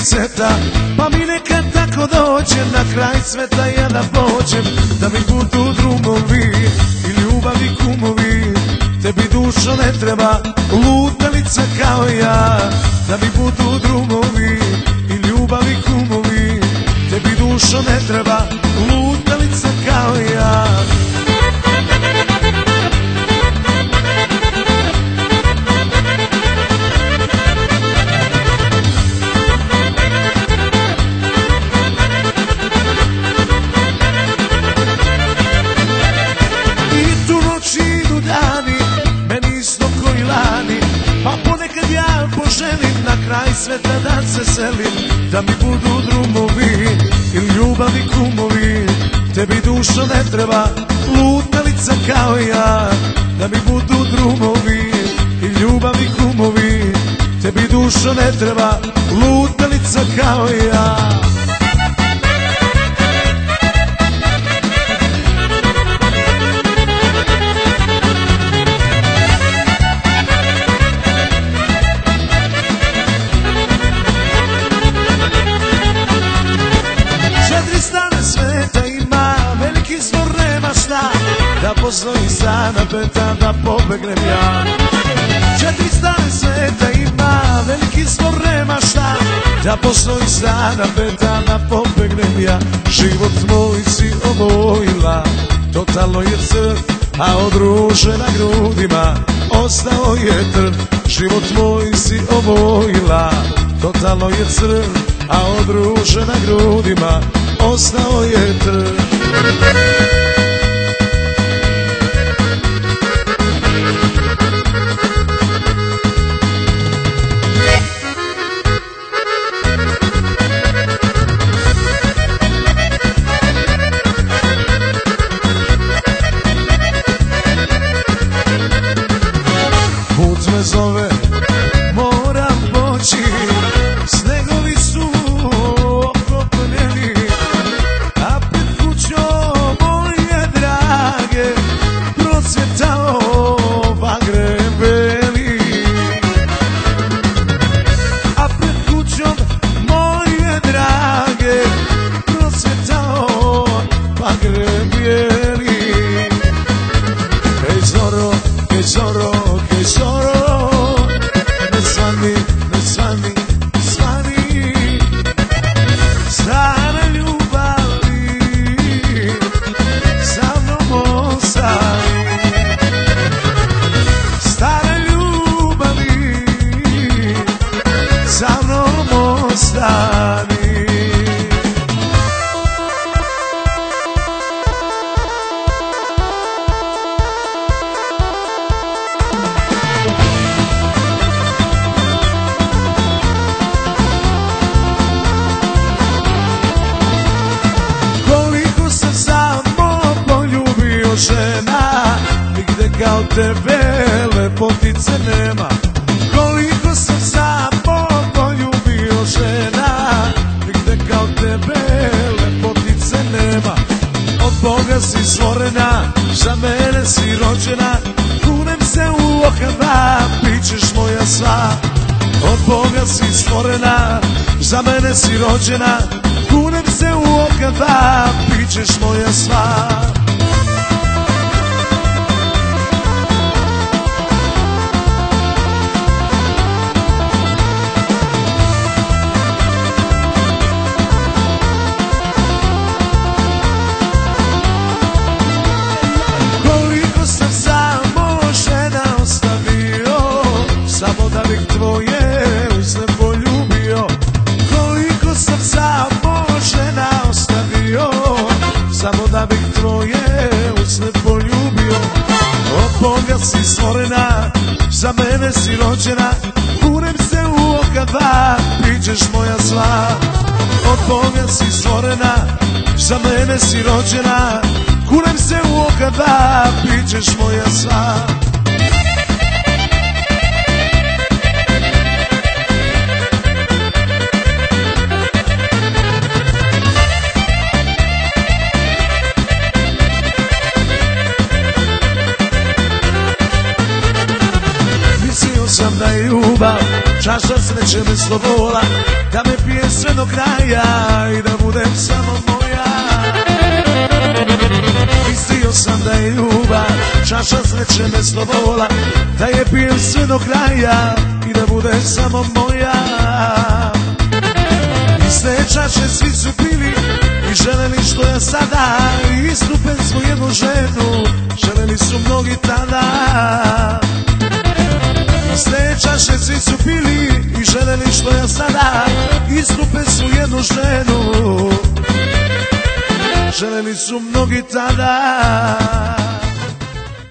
sveta Pa mi neka tako dođe na kraj sveta ja da pođem Da mi budu drumovi i ljubavi kumovi. Tebi dušo ne treba lutalica kao ja Da mi budu drumovi i ljubavi kumovi. Tebi dušo ne treba lutalica kao ja kraj sveta da se selim Da mi budu drumovi ili ljubavi kumovi. Tebi dušo ne treba lutalica kao ja Da mi budu drumovi i ljubavi kumovi. Tebi dušo ne treba lutalica kao ja Da postoji strana peta da pobegnem ja. Četiri strane sveta ima, veliki izvor nema šta. Da postoji strana peta da pobegnem ja. Život moj si obojila, totalno je crn A odružena grudima, ostao je trn Život moj si obojila, totalno je crn a odružena grudima ostao je trn tesoro, tesoro, tesoro tebe lepotice nema. Koliko sam samo poljubio žena Nigde kao tebe lepotice nema. Od Boga si stvorena, za mene si rođena. Kunem se u okada, bit ćeš moja sva. Od Boga si stvorena, za mene si rođena. Kunem se u okada, bit ćeš moja sva mene si rođena Kunem se u oka dva, bit ćeš moja sva. Od Boga si stvorena, za mene si rođena Kunem se u oka dva, bit ćeš moja sva Je ljubav Čaša sreće me slobola Da me pije do kraja i da budem samo moja. Mislio sam da je ljubav čaša sreće bez vola Da je pijem sve do kraja i da bude samo moja. Iz te čaše svi su pili i želeli što ja sada Istrupem smo jednu ženu, želeli su mnogi tada te čaše svi su pili i želeli što ja sada. Istrupe su jednu ženu. Želeli su mnogi tada